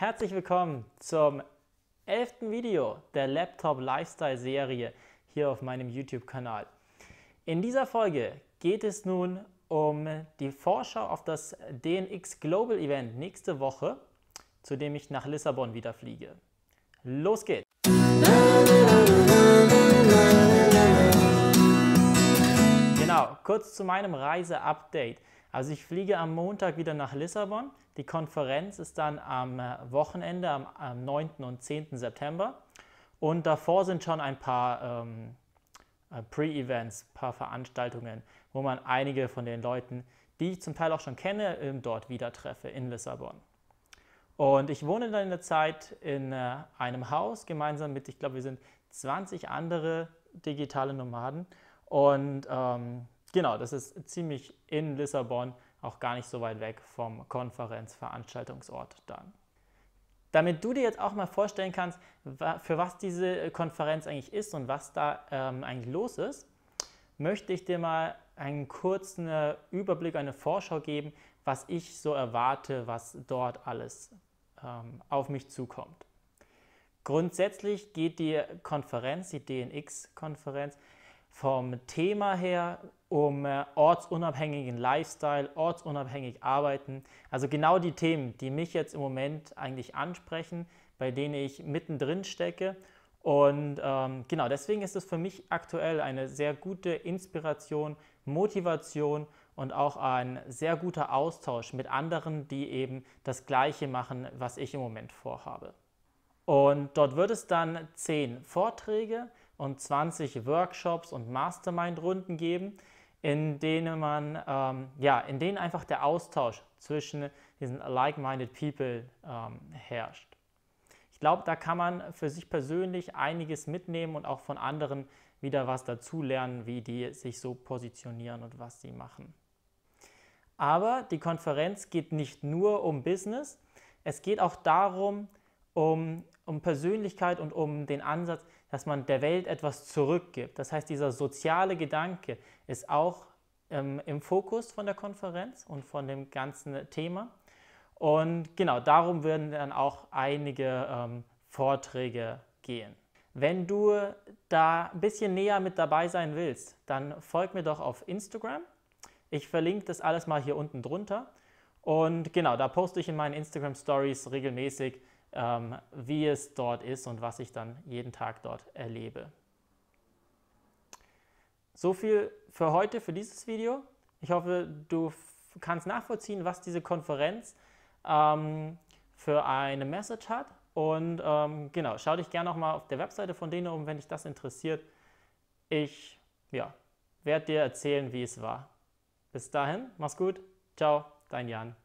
herzlich willkommen zum elften Video der Laptop Lifestyle Serie hier auf meinem YouTube-Kanal. In dieser Folge geht es nun um die Vorschau auf das DNX Global Event nächste Woche, zu dem ich nach Lissabon wieder fliege. Los geht's! Genau, kurz zu meinem Reise-Update. Also ich fliege am Montag wieder nach Lissabon. Die Konferenz ist dann am äh, Wochenende, am, am 9. und 10. September. Und davor sind schon ein paar ähm, äh, Pre-Events, ein paar Veranstaltungen, wo man einige von den Leuten, die ich zum Teil auch schon kenne, ähm, dort wieder treffe in Lissabon. Und ich wohne dann in der Zeit in äh, einem Haus gemeinsam mit, ich glaube, wir sind 20 andere digitale Nomaden. Und ähm, genau, das ist ziemlich in Lissabon, auch gar nicht so weit weg vom Konferenzveranstaltungsort dann. Damit du dir jetzt auch mal vorstellen kannst, für was diese Konferenz eigentlich ist und was da ähm, eigentlich los ist, möchte ich dir mal einen kurzen äh, Überblick, eine Vorschau geben, was ich so erwarte, was dort alles ähm, auf mich zukommt. Grundsätzlich geht die Konferenz, die DNX-Konferenz, vom Thema her um äh, ortsunabhängigen Lifestyle, ortsunabhängig arbeiten. Also genau die Themen, die mich jetzt im Moment eigentlich ansprechen, bei denen ich mittendrin stecke. Und ähm, genau deswegen ist es für mich aktuell eine sehr gute Inspiration, Motivation und auch ein sehr guter Austausch mit anderen, die eben das Gleiche machen, was ich im Moment vorhabe. Und dort wird es dann zehn Vorträge und 20 Workshops und Mastermind-Runden geben, in denen man, ähm, ja, in denen einfach der Austausch zwischen diesen like-minded People ähm, herrscht. Ich glaube, da kann man für sich persönlich einiges mitnehmen und auch von anderen wieder was dazulernen, wie die sich so positionieren und was sie machen. Aber die Konferenz geht nicht nur um Business, es geht auch darum, um, um Persönlichkeit und um den Ansatz, dass man der Welt etwas zurückgibt. Das heißt, dieser soziale Gedanke ist auch ähm, im Fokus von der Konferenz und von dem ganzen Thema. Und genau darum werden dann auch einige ähm, Vorträge gehen. Wenn du da ein bisschen näher mit dabei sein willst, dann folg mir doch auf Instagram. Ich verlinke das alles mal hier unten drunter. Und genau, da poste ich in meinen Instagram Stories regelmäßig, wie es dort ist und was ich dann jeden Tag dort erlebe. So viel für heute, für dieses Video. Ich hoffe, du kannst nachvollziehen, was diese Konferenz ähm, für eine Message hat. Und ähm, genau, schau dich gerne nochmal auf der Webseite von denen um, wenn dich das interessiert. Ich ja, werde dir erzählen, wie es war. Bis dahin, mach's gut. Ciao, dein Jan.